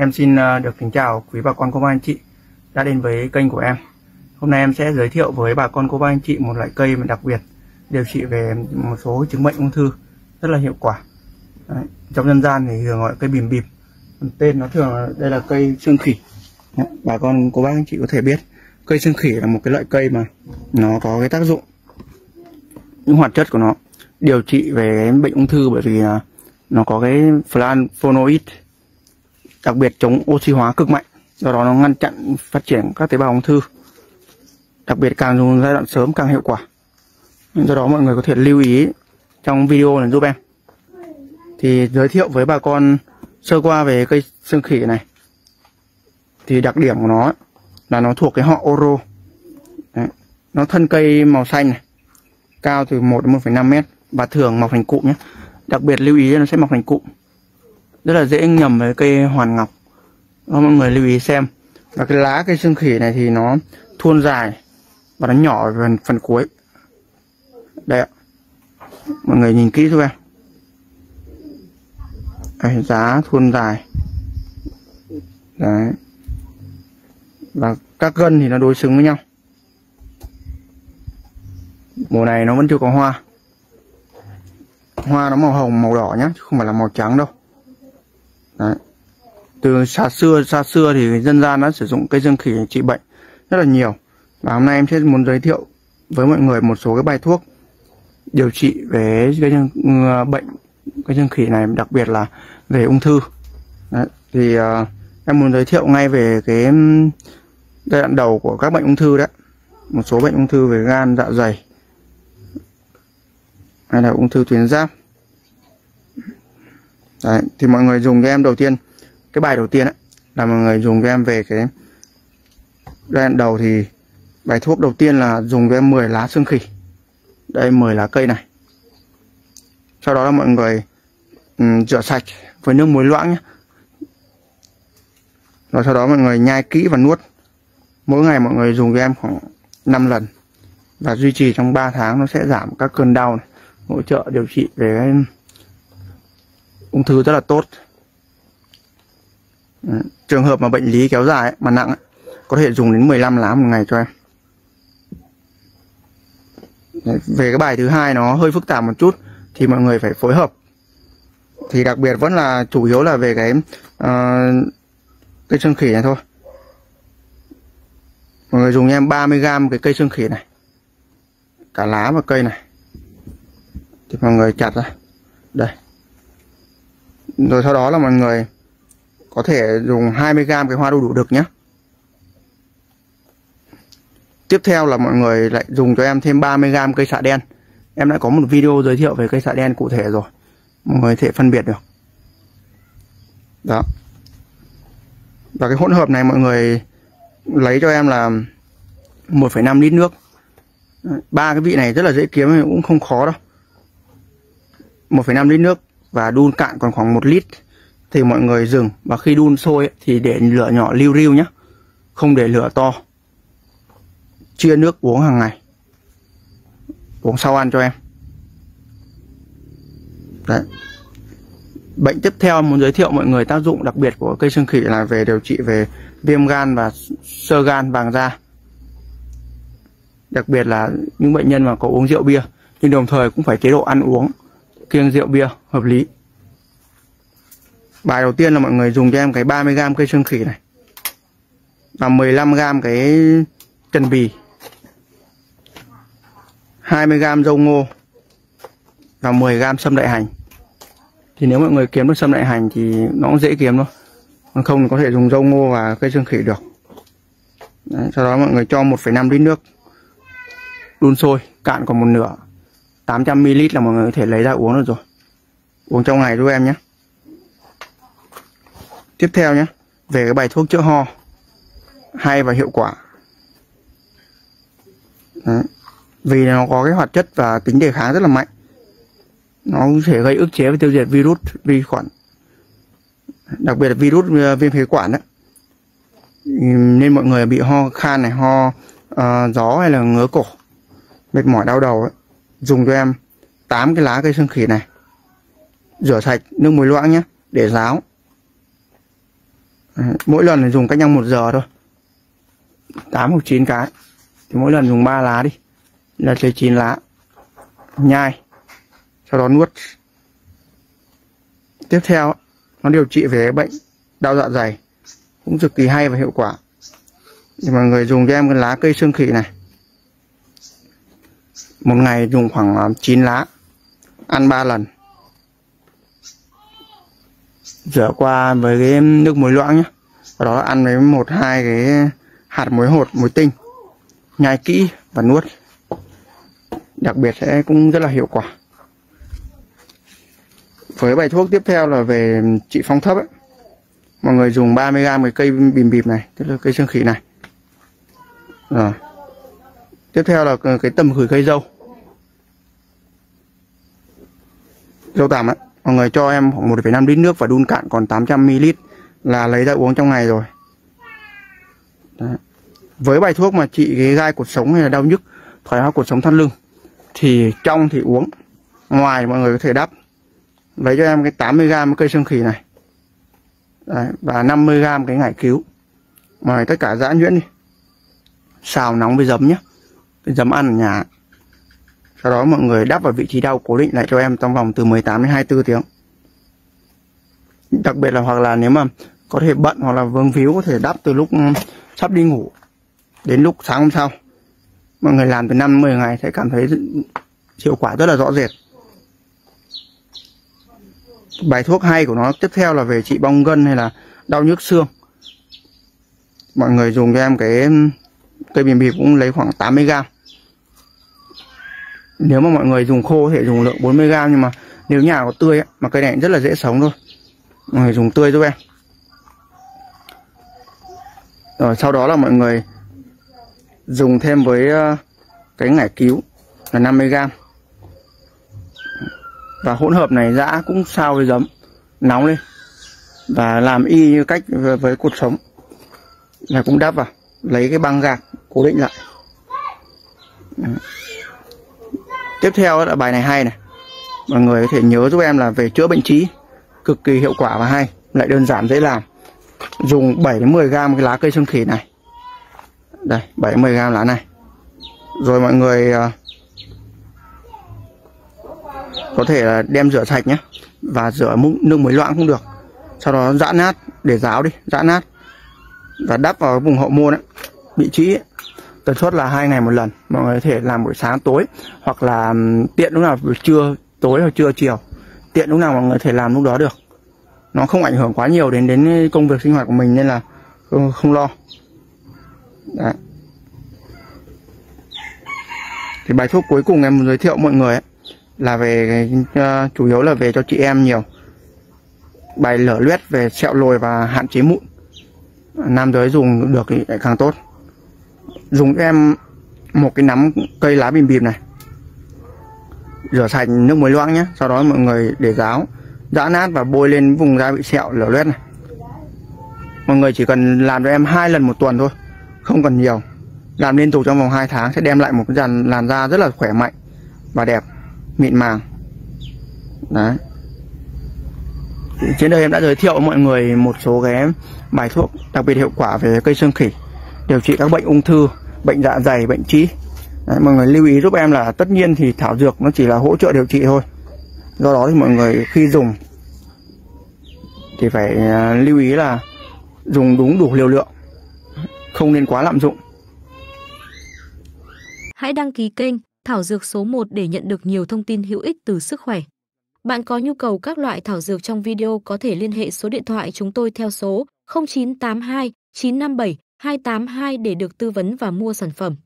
Em xin à, được kính chào quý bà con cô bác anh chị đã đến với kênh của em. Hôm nay em sẽ giới thiệu với bà con cô bác anh chị một loại cây mà đặc biệt điều trị về một số chứng bệnh ung thư rất là hiệu quả. Đấy. Trong dân gian thì thường gọi cây bìm bìm. Tên nó thường là, đây là cây xương khỉ. Đấy. Bà con cô bác anh chị có thể biết, cây xương khỉ là một cái loại cây mà nó có cái tác dụng, những hoạt chất của nó điều trị về cái bệnh ung thư bởi vì là nó có cái flavonoid đặc biệt chống oxy hóa cực mạnh do đó nó ngăn chặn phát triển các tế bào ung thư. Đặc biệt càng dùng giai đoạn sớm càng hiệu quả. Do đó mọi người có thể lưu ý trong video này giúp em. Thì giới thiệu với bà con sơ qua về cây xương khỉ này. Thì đặc điểm của nó là nó thuộc cái họ oro. Đấy. nó thân cây màu xanh này cao từ 1 đến 1,5 mét và thường mọc thành cụm nhé. Đặc biệt lưu ý nó sẽ mọc thành cụm rất là dễ nhầm với cây hoàn ngọc. Đó, mọi người lưu ý xem. Và cái lá cây xương khỉ này thì nó thuôn dài và nó nhỏ ở phần, phần cuối. Đây ạ. Mọi người nhìn kỹ thôi. Em đây, giá thuôn dài. Đấy. Và các gân thì nó đối xứng với nhau. Mùa này nó vẫn chưa có hoa. Hoa nó màu hồng màu đỏ nhá, chứ không phải là màu trắng đâu. Đấy. từ xa xưa xa xưa thì dân gian đã sử dụng cây dương khỉ trị bệnh rất là nhiều và hôm nay em sẽ muốn giới thiệu với mọi người một số cái bài thuốc điều trị về cây dương, ừ, bệnh cây dương khỉ này đặc biệt là về ung thư Đấy. thì uh, em muốn giới thiệu ngay về cái ừ, giai đoạn đầu của các bệnh ung thư đấy một số bệnh ung thư về gan dạ dày hay là ung thư tuyến giáp Đấy, thì mọi người dùng cho em đầu tiên cái bài đầu tiên ấy, là mọi người dùng cho em về cái giai đoạn đầu thì bài thuốc đầu tiên là dùng cho em 10 lá xương khỉ. Đây 10 lá cây này. Sau đó là mọi người um, rửa sạch với nước muối loãng nhé rồi sau đó mọi người nhai kỹ và nuốt. Mỗi ngày mọi người dùng cho em khoảng 5 lần. Và duy trì trong 3 tháng nó sẽ giảm các cơn đau này hỗ trợ điều trị về cái ung thư rất là tốt. Ừ, trường hợp mà bệnh lý kéo dài mà nặng có thể dùng đến 15 lá một ngày cho em. Về cái bài thứ hai nó hơi phức tạp một chút thì mọi người phải phối hợp. Thì đặc biệt vẫn là chủ yếu là về cái uh, cây xương khỉ này thôi. Mọi người dùng em 30g cái cây xương khỉ này cả lá và cây này. Thì mọi người chặt ra. Đây rồi sau đó là mọi người có thể dùng 20g cái hoa đu đủ đực nhé. Tiếp theo là mọi người lại dùng cho em thêm 30g cây xạ đen. Em đã có một video giới thiệu về cây xạ đen cụ thể rồi. Mọi người thể phân biệt được. Đó. Và cái hỗn hợp này mọi người lấy cho em là 1,5 lít nước. Ba cái vị này rất là dễ kiếm cũng không khó đâu. 1,5 lít nước và đun cạn còn khoảng 1 lít. Thì mọi người dừng. Và khi đun sôi thì để lửa nhỏ liu riu nhé không để lửa to. Chia nước uống hàng ngày. Uống sau ăn cho em. Đấy. Bệnh tiếp theo muốn giới thiệu mọi người tác dụng đặc biệt của cây xương khỉ là về điều trị về viêm gan và sơ gan, vàng da. Đặc biệt là những bệnh nhân mà có uống rượu bia, nhưng đồng thời cũng phải chế độ ăn uống kiêng rượu bia hợp lý. Bài đầu tiên là mọi người dùng cho em cái 30g cây xương khỉ này. Và 15g cái chân bì. 20g dâu ngô. Và 10g sâm đại hành. Thì nếu mọi người kiếm được sâm đại hành thì nó cũng dễ kiếm thôi. Còn không thì có thể dùng dâu ngô và cây xương khỉ được. Đấy, sau đó mọi người cho 1,5 lít nước. Đun sôi cạn còn một nửa. 800ml là mọi người có thể lấy ra uống được rồi. Uống trong ngày giúp em nhé. Tiếp theo nhé về cái bài thuốc chữa ho hay và hiệu quả. Đấy. vì nó có cái hoạt chất và tính đề kháng rất là mạnh. Nó có thể gây ức chế và tiêu diệt virus vi khuẩn. Đặc biệt là virus ờ, viêm phế quản đấy nên mọi người bị ho khan này ho uh, gió hay là ngứa cổ mệt mỏi đau đầu ấy, dùng cho em 8 cái lá cây xương khỉ này. Rửa sạch, nước muối loãng nhé, để ráo. Mỗi lần thì dùng cách nhau một giờ thôi. 8 hoặc 9 cái. Thì mỗi lần dùng 3 lá đi. Là lấy 9 lá. Nhai. Sau đó nuốt. Tiếp theo, nó điều trị về bệnh đau dạ dày. Cũng cực kỳ hay và hiệu quả. Thì mọi người dùng cho em cái lá cây xương khỉ này một ngày dùng khoảng à, 9 lá. Ăn 3 lần. Rửa qua với cái nước muối loãng nhé sau đó ăn với một, hai cái hạt muối hột, muối tinh. Nhai kỹ và nuốt. Đặc biệt sẽ cũng rất là hiệu quả. Với bài thuốc tiếp theo là về trị phong thấp ấy. mọi người dùng 30g cái cây bìm bìm này, tức là cây xương khỉ này. Rồi tiếp theo là cái tầm gửi cây dâu. Dâu tằm ấy mọi người cho em khoảng 1,5 lít nước và đun cạn còn 800 ml là lấy ra uống trong ngày rồi. Đấy. với bài thuốc mà trị cái gai cột sống hay là đau nhức thoái hóa cột sống thắt lưng thì trong thì uống. Ngoài mọi người có thể đắp. Lấy cho em cái 80g cây xương khỉ này. Đấy, và 50g cái ngải cứu. Mời tất cả giã nhuyễn đi. Xào nóng với giấm nhé dấm giấm ăn ở nhà. Sau đó mọi người đắp vào vị trí đau cố định lại cho em trong vòng từ 18 đến 24 tiếng. Đặc biệt là hoặc là nếu mà có thể bận hoặc là vương víu có thể đắp từ lúc ừ, sắp đi ngủ đến lúc sáng hôm sau. Mọi người làm từ 5 10 ngày sẽ cảm thấy hiệu quả rất là rõ rệt. Bài thuốc hay của nó tiếp theo là về trị bong gân hay là đau nhức xương. Mọi người dùng cho em cái ừ, cây bìm bịp cũng lấy khoảng 80 gram nếu mà mọi người dùng khô thì dùng lượng 40 g nhưng mà nếu nhà có tươi ấy, mà cây này rất là dễ sống thôi. Mọi người dùng tươi giúp em. Rồi sau đó là mọi người dùng thêm với ờ, cái ngải cứu là 50 g và hỗn hợp này dã cũng sao với giấm nóng lên. Và làm y như cách với cột sống. Là cũng đắp vào lấy cái băng gạc cố định lại tiếp theo là bài này hay này. Mọi người có thể nhớ giúp em là về chữa bệnh trí. Cực kỳ hiệu quả và hay. Lại đơn giản dễ làm. Dùng 7 đến 10 gram cái lá cây sương khỉ này. Đây 7 10 gram lá này. Rồi mọi người uh, có thể là đem rửa sạch nhé. Và rửa nước muối loãng cũng được. Sau đó giã nát để ráo đi giã nát. Và đắp vào vùng hậu môn ấy, vị trí ấy tần suất là hai ngày một lần mọi người có thể làm buổi sáng tối hoặc là tiện lúc nào buổi trưa tối hoặc trưa chiều. Tiện lúc nào mọi người có thể làm lúc đó được. Nó không ảnh hưởng quá nhiều đến đến công việc sinh hoạt của mình nên là không, không lo. Đấy. thì bài thuốc cuối cùng em muốn giới thiệu mọi người ấy, là về uh, chủ yếu là về cho chị em nhiều. Bài lở loét về sẹo lồi và hạn chế mụn. Nam giới dùng được thì càng tốt dùng cho em một cái nắm cây lá bìm bìm này. Rửa sạch nước muối loãng nhé, sau đó mọi người để ráo, giã nát và bôi lên vùng da bị sẹo lở loét này. Mọi người chỉ cần làm cho em hai lần một tuần thôi, không cần nhiều. Làm liên tục trong vòng 2 tháng sẽ đem lại một cái dàn làn da rất là khỏe mạnh và đẹp, mịn màng. Đấy. Trên đây em đã giới thiệu với mọi người một số cái bài thuốc đặc biệt hiệu quả về cây xương khỉ điều trị các bệnh ung thư bệnh dạ dày bệnh trĩ. Đấy, mọi người lưu ý giúp em là tất nhiên thì thảo dược nó chỉ là hỗ trợ điều trị thôi. Do đó thì mọi người khi dùng thì phải à, lưu ý là dùng đúng đủ liều lượng không nên quá lạm dụng. Hãy đăng ký kênh Thảo Dược số 1 để nhận được nhiều thông tin hữu ích từ sức khỏe. Bạn có nhu cầu các loại thảo dược trong video có thể liên hệ số điện thoại chúng tôi theo số 0982 957 282 để được tư vấn và mua sản phẩm.